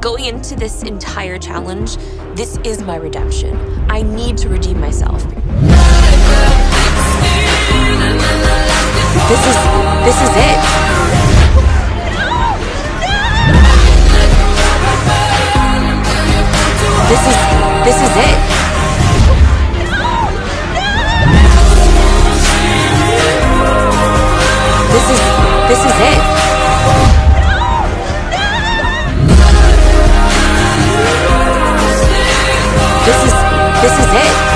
Going into this entire challenge, this is my redemption. I need to redeem myself. This is this is it. This is this is it. This is this is it. This is it.